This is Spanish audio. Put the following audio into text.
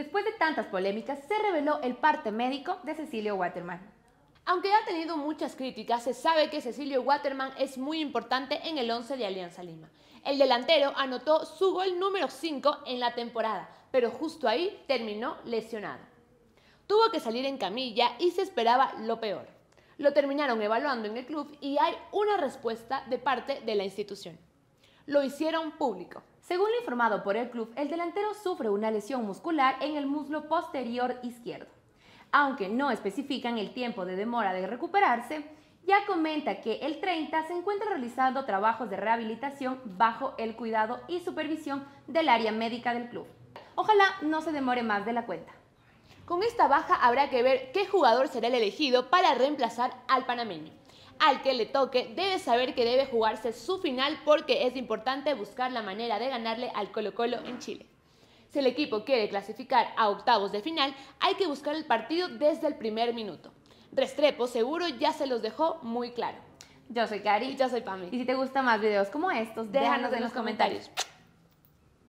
Después de tantas polémicas, se reveló el parte médico de Cecilio Waterman. Aunque ha tenido muchas críticas, se sabe que Cecilio Waterman es muy importante en el 11 de Alianza Lima. El delantero anotó su gol número 5 en la temporada, pero justo ahí terminó lesionado. Tuvo que salir en camilla y se esperaba lo peor. Lo terminaron evaluando en el club y hay una respuesta de parte de la institución. Lo hicieron público. Según lo informado por el club, el delantero sufre una lesión muscular en el muslo posterior izquierdo. Aunque no especifican el tiempo de demora de recuperarse, ya comenta que el 30 se encuentra realizando trabajos de rehabilitación bajo el cuidado y supervisión del área médica del club. Ojalá no se demore más de la cuenta. Con esta baja habrá que ver qué jugador será el elegido para reemplazar al panameño. Al que le toque debe saber que debe jugarse su final porque es importante buscar la manera de ganarle al Colo Colo en Chile. Si el equipo quiere clasificar a octavos de final, hay que buscar el partido desde el primer minuto. Restrepo seguro ya se los dejó muy claro. Yo soy Cari. Y yo soy Pami. Y si te gustan más videos como estos, déjanos, en los comentarios.